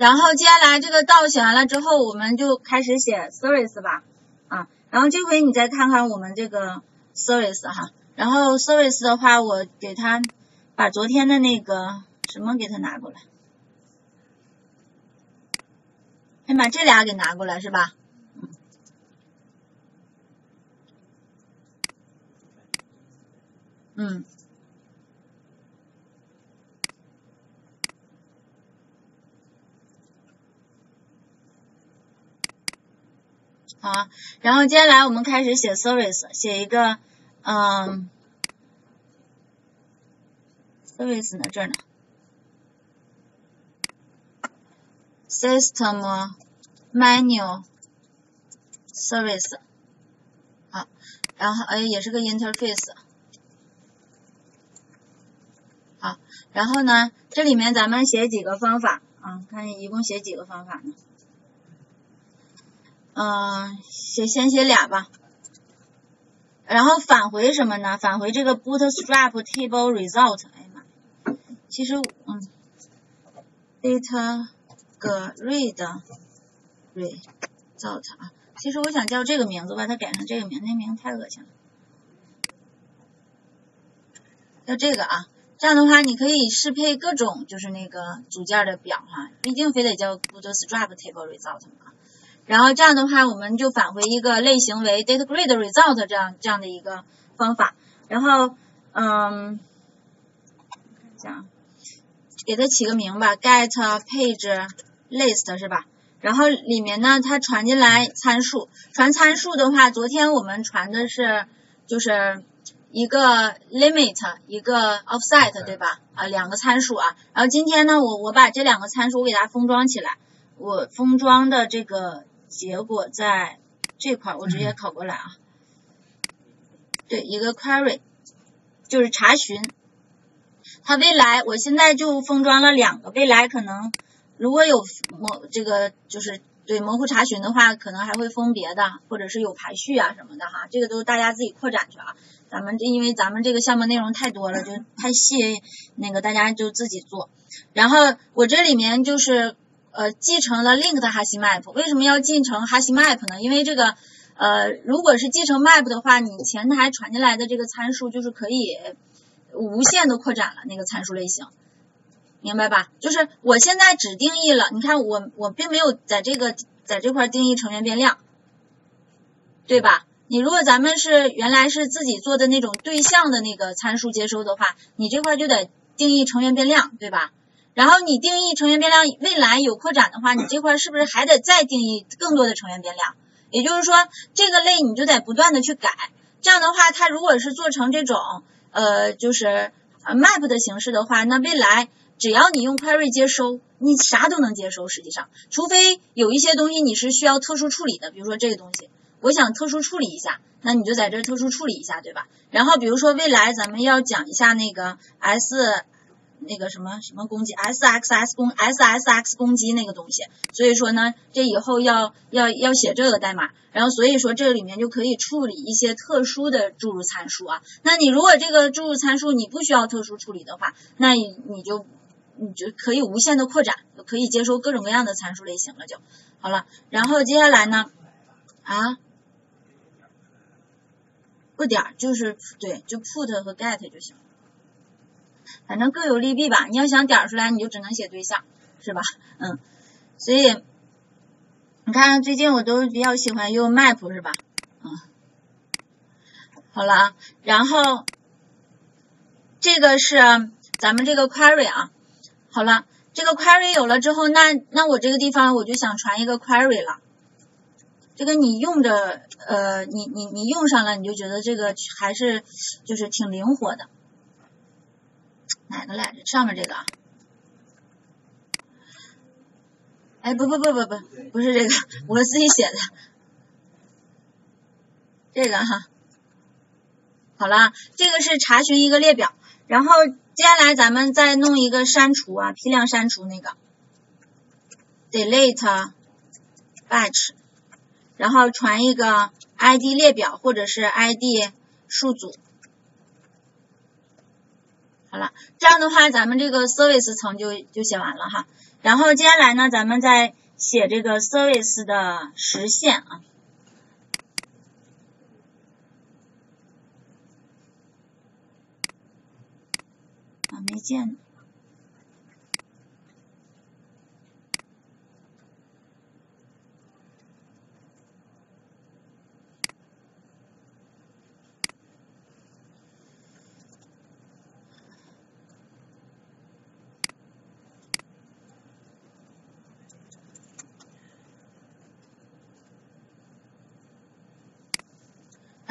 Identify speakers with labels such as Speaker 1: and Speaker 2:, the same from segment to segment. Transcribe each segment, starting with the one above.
Speaker 1: 然后接下来这个道写完了之后，我们就开始写 service 吧，啊，然后这回你再看看我们这个 service 哈，然后 service 的话，我给他把昨天的那个什么给他拿过来，先把这俩给拿过来是吧？嗯。好，然后接下来我们开始写 service，写一个，嗯，service 呢这儿呢，system menu service，好，然后哎也是个 interface，好，然后呢这里面咱们写几个方法啊，看一共写几个方法呢？嗯，写先写俩吧，然后返回什么呢？返回这个 bootstrap table result。哎呀妈，其实嗯，data grid result 啊，其实我想叫这个名字，把它改成这个名，那名太恶心了，叫这个啊。这样的话，你可以适配各种就是那个组件的表哈，毕竟非得叫 bootstrap table result 嘛。然后这样的话，我们就返回一个类型为 data grid result 这样这样的一个方法。然后，嗯，看一下，给它起个名吧，get page list 是吧？然后里面呢，它传进来参数，传参数的话，昨天我们传的是就是一个 limit，一个 offset 对吧？啊，两个参数啊。然后今天呢，我我把这两个参数我给它封装起来，我封装的这个。结果在这块我直接拷过来啊，对，一个 query 就是查询，它未来我现在就封装了两个，未来可能如果有模这个就是对模糊查询的话，可能还会封别的，或者是有排序啊什么的哈，这个都大家自己扩展去啊，咱们这因为咱们这个项目内容太多了，就太细，那个大家就自己做，然后我这里面就是。呃，继承了 link 的哈希 map，为什么要继承哈希 map 呢？因为这个呃，如果是继承 map 的话，你前台传进来的这个参数就是可以无限的扩展了那个参数类型，明白吧？就是我现在只定义了，你看我我并没有在这个在这块定义成员变量，对吧？你如果咱们是原来是自己做的那种对象的那个参数接收的话，你这块就得定义成员变量，对吧？然后你定义成员变量，未来有扩展的话，你这块是不是还得再定义更多的成员变量？也就是说，这个类你就得不断的去改。这样的话，它如果是做成这种呃就是 map 的形式的话，那未来只要你用 query 接收，你啥都能接收。实际上，除非有一些东西你是需要特殊处理的，比如说这个东西，我想特殊处理一下，那你就在这特殊处理一下，对吧？然后比如说未来咱们要讲一下那个 s。那个什么什么攻击，S X S 攻 S S X 攻击那个东西，所以说呢，这以后要要要写这个代码，然后所以说这里面就可以处理一些特殊的注入参数啊。那你如果这个注入参数你不需要特殊处理的话，那你你就你就可以无限的扩展，可以接收各种各样的参数类型了就好了。然后接下来呢啊，不点就是对，就 put 和 get 就行。反正各有利弊吧，你要想点出来，你就只能写对象，是吧？嗯，所以你看最近我都比较喜欢用 map，是吧？嗯，好了啊，然后这个是咱们这个 query 啊，好了，这个 query 有了之后，那那我这个地方我就想传一个 query 了，这个你用着呃，你你你用上了，你就觉得这个还是就是挺灵活的。哪个来着？上面这个？哎，不不不不不，不是这个，我自己写的。这个哈，好了，这个是查询一个列表，然后接下来咱们再弄一个删除啊，批量删除那个，delete batch，然后传一个 ID 列表或者是 ID 数组。好了，这样的话，咱们这个 service 层就就写完了哈。然后接下来呢，咱们再写这个 service 的实现啊。啊，没见。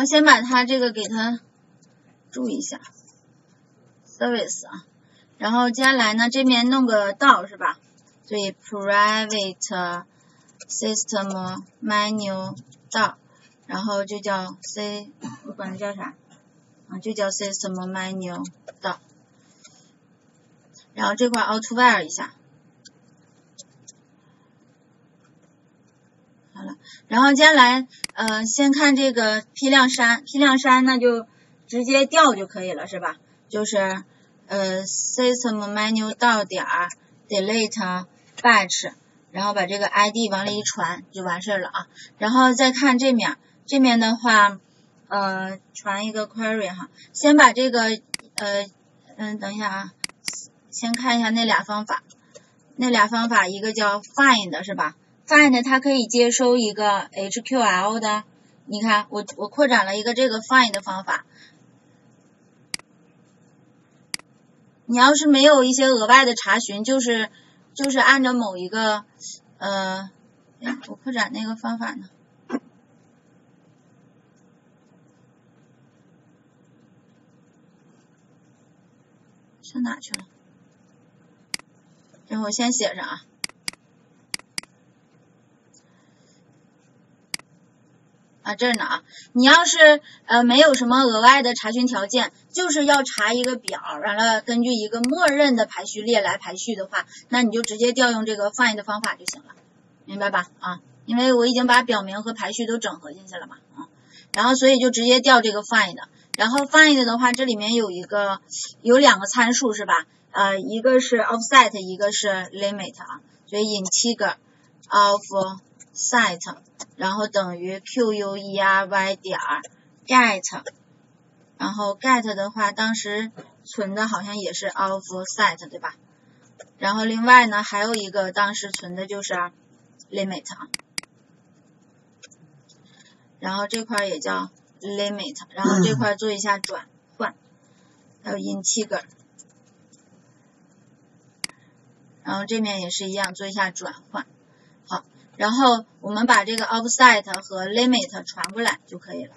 Speaker 1: 后先把它这个给它注意一下，service 啊，然后接下来呢这边弄个道是吧？所以 private system menu 道，然后就叫 c，我管它叫啥？啊，就叫 system menu 道，然后这块 out where 一下。好了，然后接下来，呃，先看这个批量删，批量删那就直接调就可以了，是吧？就是呃，system menu 到点儿 delete batch，然后把这个 id 往里一传就完事儿了啊。然后再看这面，这面的话，呃，传一个 query 哈，先把这个，呃，嗯，等一下啊，先看一下那俩方法，那俩方法一个叫 find 是吧？find 它可以接收一个 HQL 的，你看我我扩展了一个这个 find 的方法。你要是没有一些额外的查询，就是就是按照某一个呃，我扩展那个方法呢？上哪去了？这我先写上啊。啊这儿呢啊，你要是呃没有什么额外的查询条件，就是要查一个表，完了根据一个默认的排序列来排序的话，那你就直接调用这个 find 的方法就行了，明白吧？啊，因为我已经把表名和排序都整合进去了嘛，啊，然后所以就直接调这个 find，然后 find 的话，这里面有一个有两个参数是吧？呃，一个是 offset，一个是 limit 啊，所以引七 set，。然后等于 query 点 get，然后 get 的话，当时存的好像也是 offset 对吧？然后另外呢，还有一个当时存的就是 limit，啊然后这块也叫 limit，然后这块做一下转换，还有 integer，然后这面也是一样，做一下转换。然后我们把这个 offset 和 limit 传过来就可以了。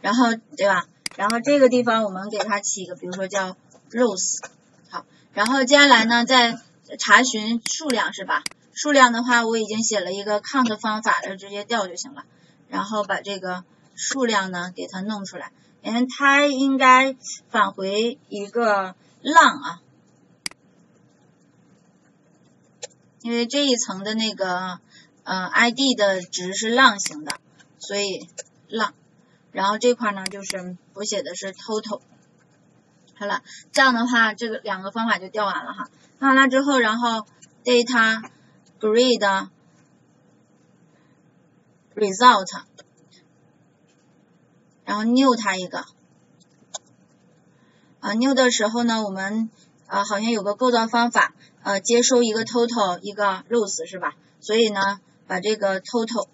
Speaker 1: 然后对吧？然后这个地方我们给它起一个，比如说叫 rows。好，然后接下来呢，再查询数量是吧？数量的话，我已经写了一个 count 方法的，直接调就行了。然后把这个数量呢给它弄出来，嗯，它应该返回一个浪啊。因为这一层的那个呃 ID 的值是浪形的，所以浪。然后这块呢就是我写的是 total。好了，这样的话这个两个方法就调完了哈。调完了之后，然后 data grid result，然后 new 它一个。啊，new 的时候呢，我们啊好像有个构造方法。呃，接收一个 total 一个 rows 是吧？所以呢，把这个 total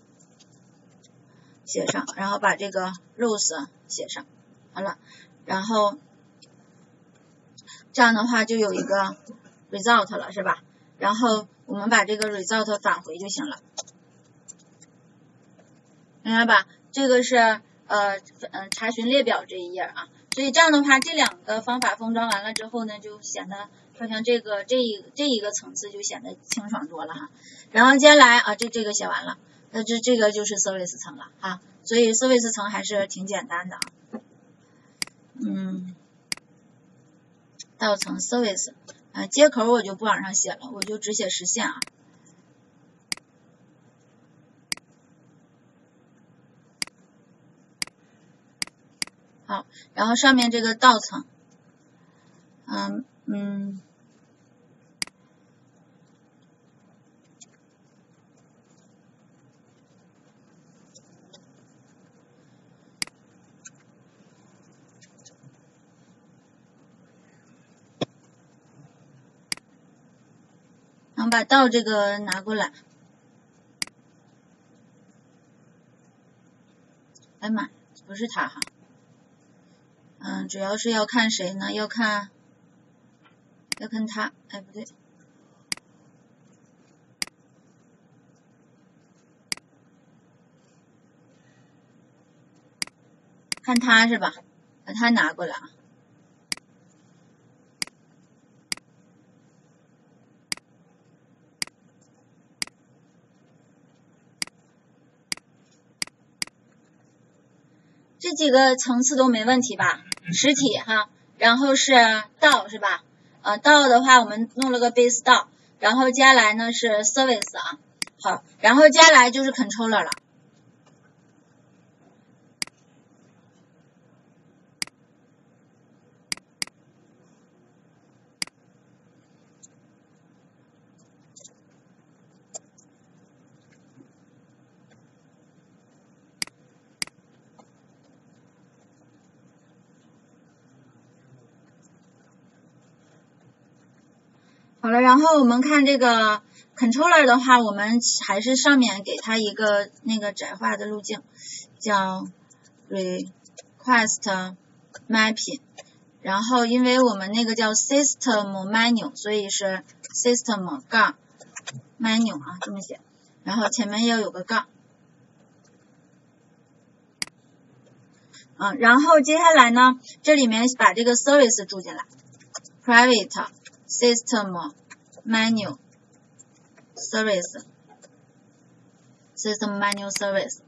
Speaker 1: 写上，然后把这个 rows 写上，好了，然后这样的话就有一个 result 了是吧？然后我们把这个 result 返回就行了，明白吧？这个是呃嗯查询列表这一页啊，所以这样的话，这两个方法封装完了之后呢，就显得。好像这个这一这一个层次就显得清爽多了哈，然后接下来啊这这个写完了，那这这个就是 service 层了哈，所以 service 层还是挺简单的啊，嗯，到层 service 啊接口我就不往上写了，我就只写实现啊，好，然后上面这个到层。嗯嗯。然后把道这个拿过来。哎妈，不是他哈。主要是要看谁呢？要看，要看他。哎，不对，看他是吧？把他拿过来啊。这几个层次都没问题吧？实体哈，然后是道是吧？呃，道的话我们弄了个 base 道，然后接下来呢是 service 啊，好，然后接下来就是 controller 了。好了，然后我们看这个 controller 的话，我们还是上面给它一个那个窄化的路径，叫 request mapping。然后因为我们那个叫 system menu，所以是 system 杠 menu 啊，这么写。然后前面要有个杠。嗯，然后接下来呢，这里面把这个 service 注进来，private。System menu service system menu service，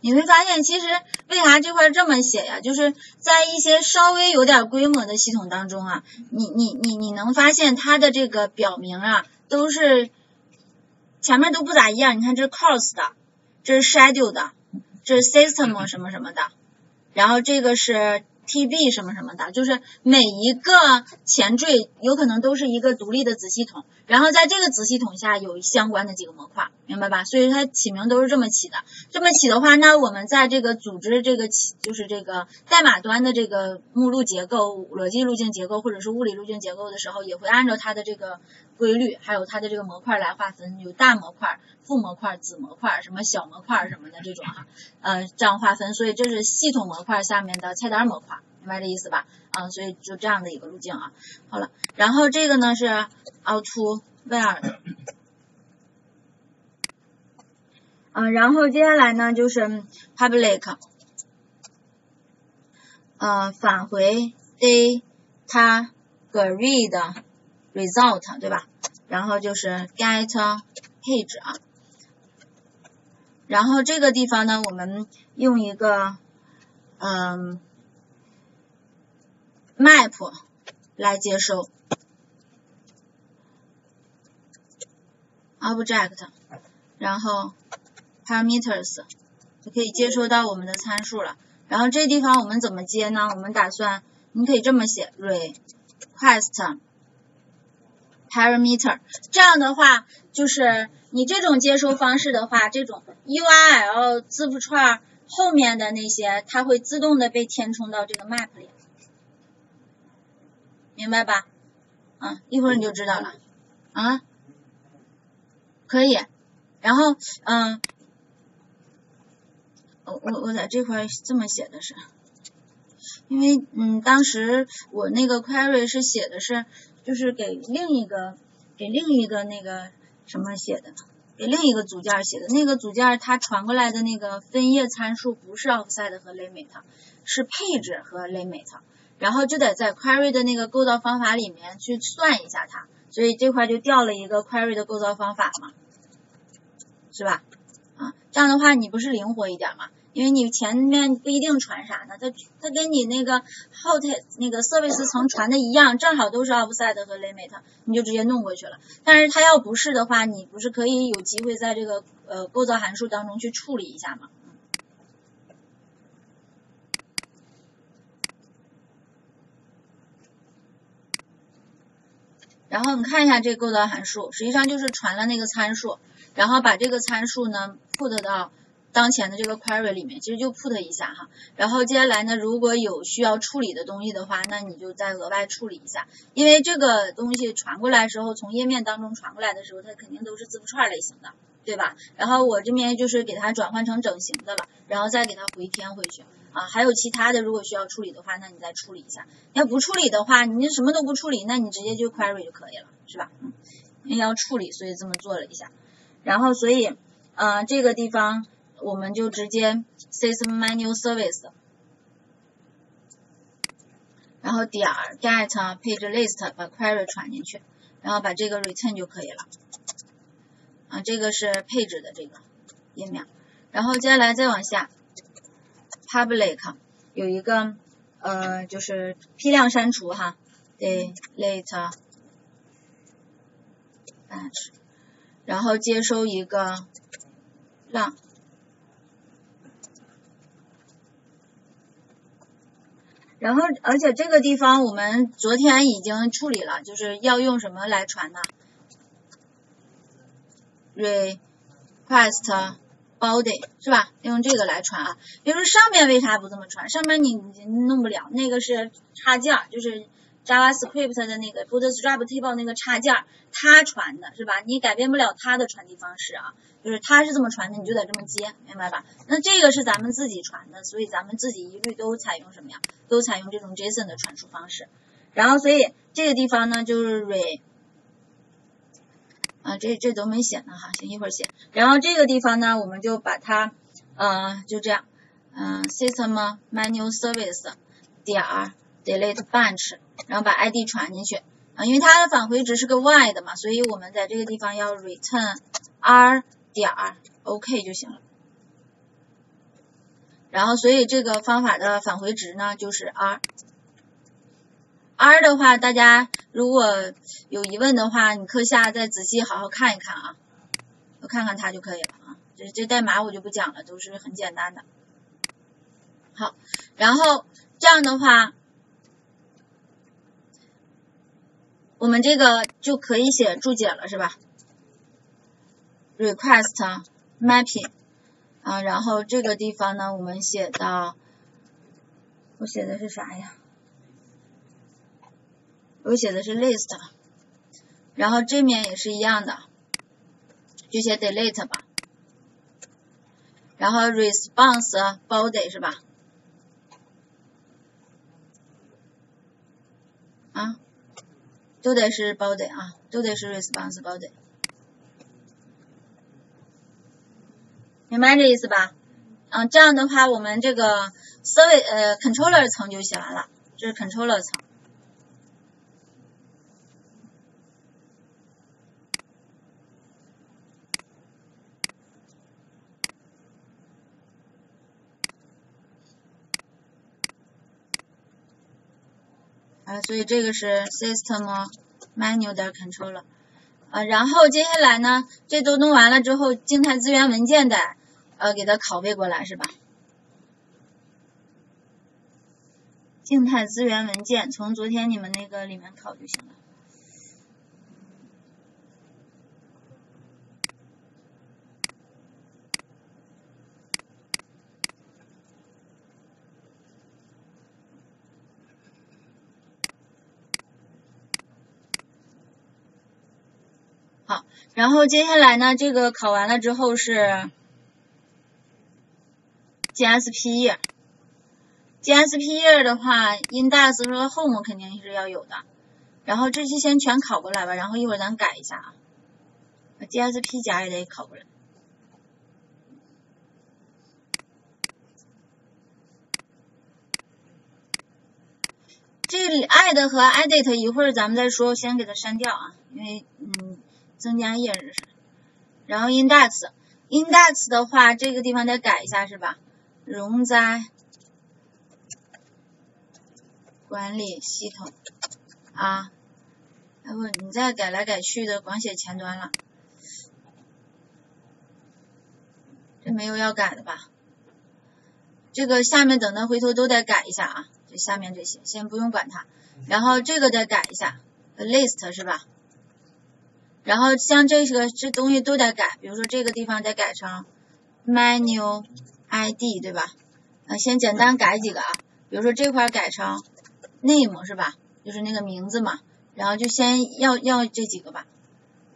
Speaker 1: 你会发现其实为啥这块这么写呀？就是在一些稍微有点规模的系统当中啊，你你你你能发现它的这个表明啊，都是前面都不咋一样。你看这是 course 的，这是 schedule 的，这是 system 什么什么的，然后这个是。TB 什么什么的，就是每一个前缀有可能都是一个独立的子系统，然后在这个子系统下有相关的几个模块，明白吧？所以它起名都是这么起的。这么起的话，那我们在这个组织这个起，就是这个代码端的这个目录结构、逻辑路径结构或者是物理路径结构的时候，也会按照它的这个规律，还有它的这个模块来划分，有大模块、副模块、子模块、什么小模块什么的这种哈，呃，这样划分。所以这是系统模块下面的菜单模块。明白这意思吧？啊，所以就这样的一个路径啊。好了，然后这个呢是 auto where，嗯，然后接下来呢就是 public，呃，返回 data grid result 对吧？然后就是 get page 啊，然后这个地方呢，我们用一个嗯。map 来接收 object，然后 parameters 就可以接收到我们的参数了。然后这地方我们怎么接呢？我们打算你可以这么写 request parameter，这样的话就是你这种接收方式的话，这种 URL 字符串后面的那些它会自动的被填充到这个 map 里。明白吧？啊，一会儿你就知道了。啊，可以。然后，嗯，我我我在这块这么写的是，因为嗯，当时我那个 query 是写的是，就是给另一个给另一个那个什么写的，给另一个组件写的。那个组件它传过来的那个分页参数不是 offset 和 limit，是配置和 limit。然后就得在 query 的那个构造方法里面去算一下它，所以这块就调了一个 query 的构造方法嘛，是吧？啊，这样的话你不是灵活一点嘛？因为你前面不一定传啥呢，它它跟你那个后台那个服务层传的一样，正好都是 offset 和 limit，你就直接弄过去了。但是它要不是的话，你不是可以有机会在这个呃构造函数当中去处理一下吗？然后你看一下这构造函数，实际上就是传了那个参数，然后把这个参数呢 put 到。当前的这个 query 里面，其实就 put 一下哈。然后接下来呢，如果有需要处理的东西的话，那你就再额外处理一下，因为这个东西传过来的时候，从页面当中传过来的时候，它肯定都是字符串类型的，对吧？然后我这边就是给它转换成整形的了，然后再给它回填回去。啊，还有其他的，如果需要处理的话，那你再处理一下。要不处理的话，你什么都不处理，那你直接就 query 就可以了，是吧？嗯，要处理，所以这么做了一下。然后，所以，呃，这个地方我们就直接 system menu service，然后点 get page list 把 query 传进去，然后把这个 return 就可以了。啊，这个是配置的这个页面。然后接下来再往下。public 有一个呃就是批量删除哈，delete batch，然后接收一个浪，然后而且这个地方我们昨天已经处理了，就是要用什么来传呢？request body 是吧？用这个来传啊。就是上面为啥不这么传？上面你弄不了，那个是插件，就是 JavaScript 的那个 Bootstrap Table 那个插件，它传的是吧？你改变不了它的传递方式啊，就是它是这么传的，你就得这么接，明白吧？那这个是咱们自己传的，所以咱们自己一律都采用什么呀？都采用这种 JSON 的传输方式。然后所以这个地方呢，就是 re 啊，这这都没写呢哈，行，一会儿写。然后这个地方呢，我们就把它，呃，就这样，嗯，system menu service 点 delete bunch，然后把 id 传进去啊，因为它的返回值是个 y 的嘛，所以我们在这个地方要 return r 点 ok 就行了。然后，所以这个方法的返回值呢，就是 r。R 的话，大家如果有疑问的话，你课下再仔细好好看一看啊，看看它就可以了啊。这这代码我就不讲了，都是很简单的。好，然后这样的话，我们这个就可以写注解了，是吧？Request mapping 啊，然后这个地方呢，我们写到，我写的是啥呀？我写的是 list，然后这面也是一样的，就写 delete 吧，然后 response body 是吧？啊，都得是 body 啊，都得是 response body，明白这意思吧？嗯，这样的话，我们这个 service 呃 controller 层就写完了，这是 controller 层。所以这个是 system menu 的 controller，啊，然后接下来呢，这都弄完了之后，静态资源文件得呃给它拷贝过来是吧？静态资源文件从昨天你们那个里面拷就行了。好，然后接下来呢，这个考完了之后是 GSP 页，GSP 页的话，index 和 home 肯定是要有的，然后这些先全考过来吧，然后一会儿咱改一下啊，GSP 加也得考过来。这里 add 和 edit 一会儿咱们再说，先给它删掉啊，因为。增加页是，然后 index，index 的话，这个地方得改一下是吧？容灾管理系统啊，要不你再改来改去的，光写前端了，这没有要改的吧？这个下面等等回头都得改一下啊，这下面这些先不用管它，然后这个得改一下，list 是吧？然后像这个这东西都得改，比如说这个地方得改成 menu ID 对吧？呃，先简单改几个啊，比如说这块改成 name 是吧？就是那个名字嘛，然后就先要要这几个吧，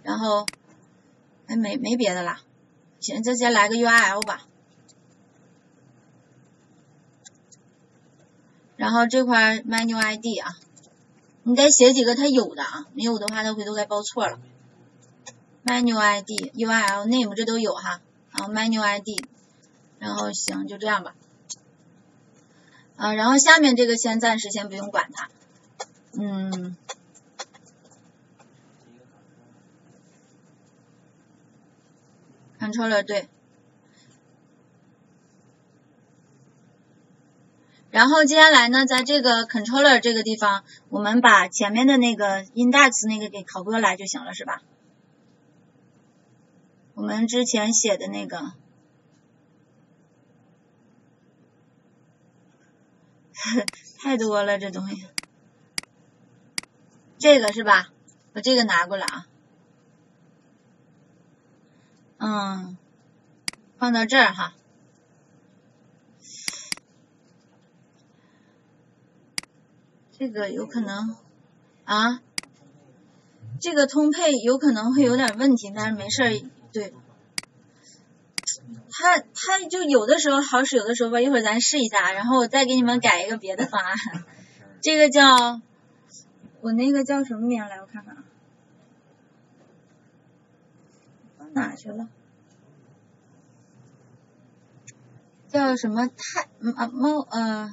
Speaker 1: 然后哎没没别的了，行，就先来个 URL 吧。然后这块 menu ID 啊，你得写几个它有的啊，没有的话它回头该报错了。Menu ID、URL、name 这都有哈，然后 menu ID，然后行就这样吧。啊，然后下面这个先暂时先不用管它，嗯，controller 对。然后接下来呢，在这个 controller 这个地方，我们把前面的那个 index 那个给拷过来就行了，是吧？我们之前写的那个，太多了这东西，这个是吧？把这个拿过来啊，嗯，放到这儿哈。这个有可能啊，这个通配有可能会有点问题，但是没事儿。对，它它就有的时候好使，有的时候吧。一会儿咱试一下，然后我再给你们改一个别的方案。这个叫我那个叫什么名来？我看看啊，放哪去了？叫什么？太啊 mo 呃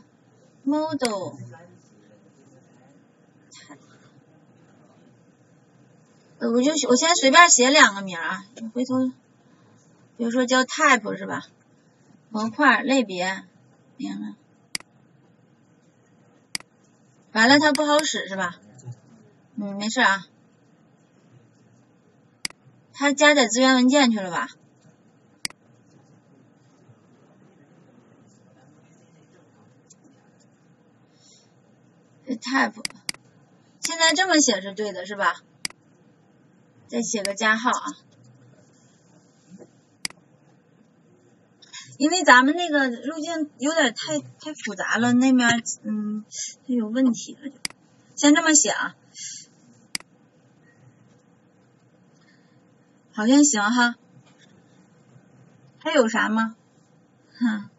Speaker 1: model。我就我先随便写两个名啊，回头比如说叫 type 是吧？模块类别，明了。完了它不好使是吧？嗯，没事啊。它加载资源文件去了吧？type 现在这么写是对的是吧？再写个加号啊，因为咱们那个路径有点太太复杂了，那面嗯它有问题了，就先这么写啊，好像行哈，还有啥吗？哼，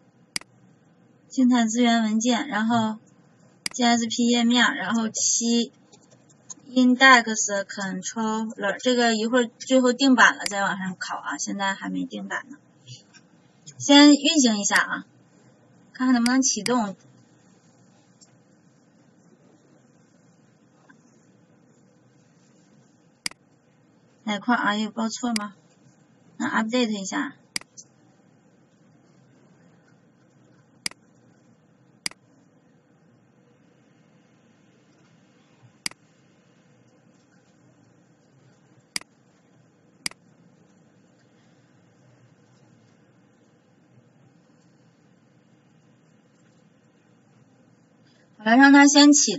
Speaker 1: 静态资源文件，然后 JSP 页面，然后七。Index controller 这个一会儿最后定版了再往上考啊，现在还没定版呢。先运行一下啊，看看能不能启动。哪块啊？有报错吗？那 update 一下。来，让他先起。